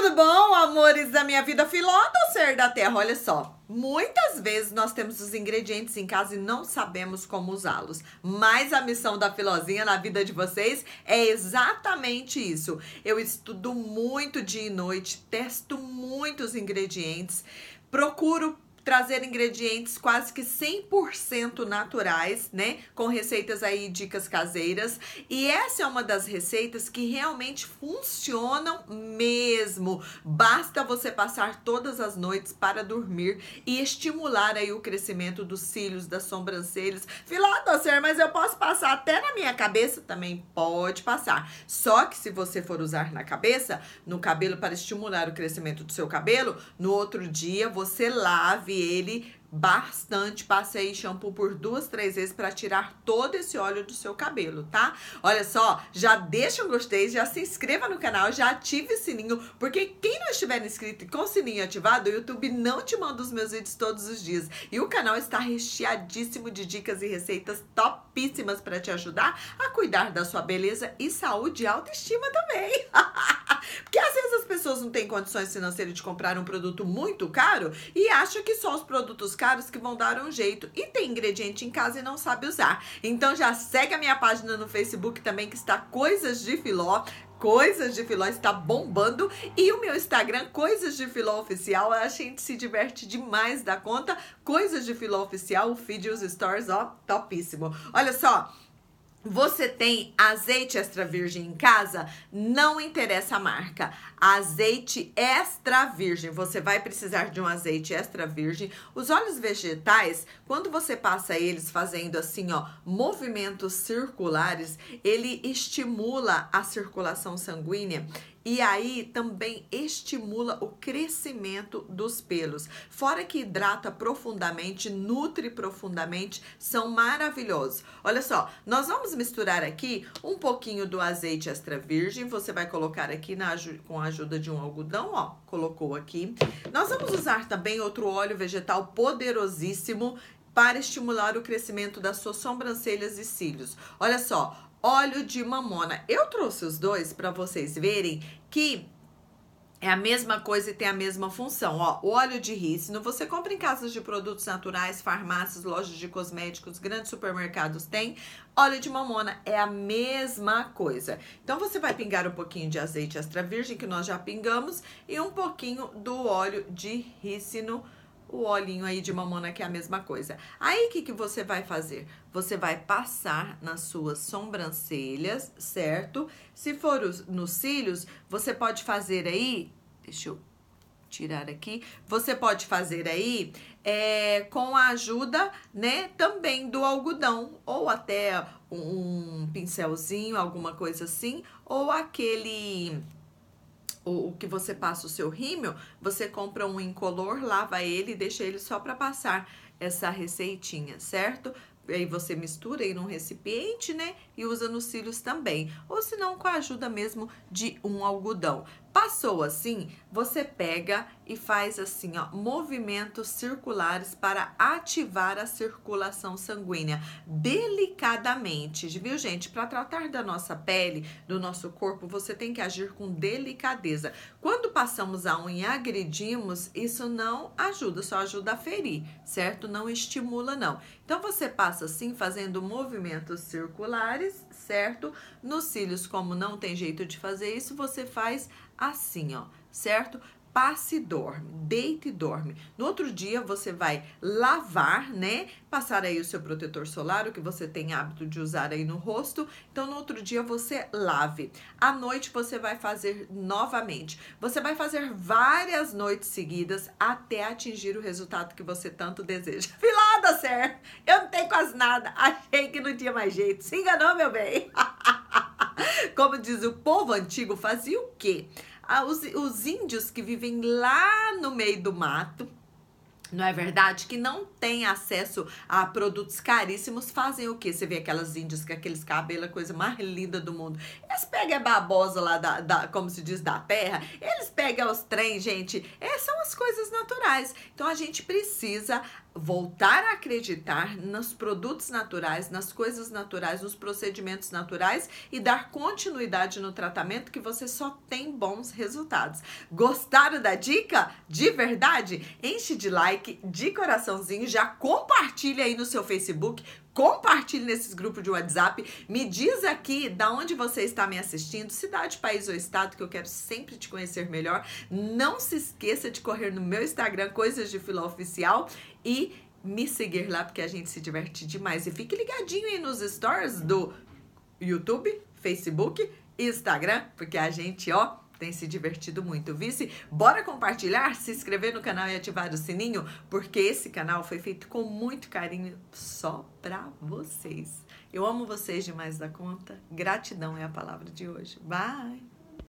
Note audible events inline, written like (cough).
Tudo bom, amores da minha vida filó do ser da terra? Olha só, muitas vezes nós temos os ingredientes em casa e não sabemos como usá-los. Mas a missão da filozinha na vida de vocês é exatamente isso. Eu estudo muito dia e noite, testo muitos ingredientes, procuro trazer ingredientes quase que 100% naturais, né? Com receitas aí, dicas caseiras. E essa é uma das receitas que realmente funcionam mesmo. Basta você passar todas as noites para dormir e estimular aí o crescimento dos cílios, das sobrancelhas. Filó, ser, mas eu posso passar até na minha cabeça? Também pode passar. Só que se você for usar na cabeça, no cabelo para estimular o crescimento do seu cabelo, no outro dia você lave ele bastante. Passe aí shampoo por duas, três vezes para tirar todo esse óleo do seu cabelo, tá? Olha só, já deixa um gostei, já se inscreva no canal, já ative o sininho, porque quem não estiver inscrito e com o sininho ativado, o YouTube não te manda os meus vídeos todos os dias. E o canal está recheadíssimo de dicas e receitas topíssimas para te ajudar a cuidar da sua beleza e saúde e autoestima também. (laughs) porque às vezes pessoas não têm condições financeiras de comprar um produto muito caro e acham que só os produtos caros que vão dar um jeito. E tem ingrediente em casa e não sabe usar. Então já segue a minha página no Facebook também, que está Coisas de Filó. Coisas de Filó está bombando e o meu Instagram, Coisas de Filó Oficial, a gente se diverte demais da conta. Coisas de Filó Oficial, o feed e os stories, ó, topíssimo. Olha só, você tem azeite extra virgem em casa? Não interessa a marca. Azeite extra virgem. Você vai precisar de um azeite extra virgem. Os óleos vegetais, quando você passa eles fazendo assim, ó, movimentos circulares, ele estimula a circulação sanguínea e aí também estimula o crescimento dos pelos. Fora que hidrata profundamente, nutre profundamente, são maravilhosos. Olha só, nós vamos misturar aqui um pouquinho do azeite extra virgem. Você vai colocar aqui na, com a ajuda de um algodão, ó, colocou aqui. Nós vamos usar também outro óleo vegetal poderosíssimo para estimular o crescimento das suas sobrancelhas e cílios. Olha só, óleo de mamona. Eu trouxe os dois para vocês verem que é a mesma coisa e tem a mesma função. Ó, o óleo de rícino você compra em casas de produtos naturais, farmácias, lojas de cosméticos, grandes supermercados tem. Óleo de mamona é a mesma coisa. Então você vai pingar um pouquinho de azeite extra virgem que nós já pingamos e um pouquinho do óleo de rícino o olhinho aí de mamona que é a mesma coisa. Aí o que, que você vai fazer? Você vai passar nas suas sobrancelhas, certo? Se for os, nos cílios, você pode fazer aí, deixa eu tirar aqui, você pode fazer aí é, com a ajuda, né, também do algodão, ou até um pincelzinho, alguma coisa assim, ou aquele o, o que você passa o seu rímel, você compra um incolor, lava ele e deixa ele só para passar essa receitinha, certo? Aí você mistura aí num recipiente, né? E usa nos cílios também. Ou se não, com a ajuda mesmo de um algodão. Passou assim, você pega e faz assim, ó, movimentos circulares para ativar a circulação sanguínea delicadamente, viu, gente? Para tratar da nossa pele, do nosso corpo, você tem que agir com delicadeza. Quando passamos a unha e agredimos, isso não ajuda, só ajuda a ferir, certo? Não estimula, não. Então você passa assim, fazendo movimentos circulares, certo? Nos cílios, como não tem jeito de fazer isso, você faz assim, ó, certo? passe e dorme, deite e dorme. No outro dia você vai lavar, né? Passar aí o seu protetor solar, o que você tem hábito de usar aí no rosto. Então no outro dia você lave. À noite você vai fazer novamente. Você vai fazer várias noites seguidas até atingir o resultado que você tanto deseja. (laughs) Filada, certo? Eu não tenho quase nada. Achei que não tinha mais jeito. Se enganou, meu bem. (laughs) Como diz o povo antigo, fazia o quê? Ah, os, os índios que vivem lá no meio do mato, não é verdade? Que não tem acesso a produtos caríssimos, fazem o quê? Você vê aquelas índias com aqueles cabelos, a coisa mais linda do mundo. Eles pegam a babosa lá, da, da, como se diz, da terra, eles apega aos trem, gente. Essas são as coisas naturais. Então a gente precisa voltar a acreditar nos produtos naturais, nas coisas naturais, nos procedimentos naturais e dar continuidade no tratamento que você só tem bons resultados. Gostaram da dica? De verdade? Enche de like, de coraçãozinho, já compartilha aí no seu Facebook, compartilhe nesses grupos de WhatsApp. Me diz aqui da onde você está me assistindo, cidade, país ou estado, que eu quero sempre te conhecer melhor. Não se esqueça de correr no meu Instagram, Coisas de Filó Oficial, e me seguir lá, porque a gente se diverte demais. E fique ligadinho aí nos stories do YouTube, Facebook, Instagram, porque a gente, ó, tem se divertido muito. Vice, bora compartilhar, se inscrever no canal e ativar o sininho, porque esse canal foi feito com muito carinho só pra vocês. Eu amo vocês demais da conta. Gratidão é a palavra de hoje. Bye!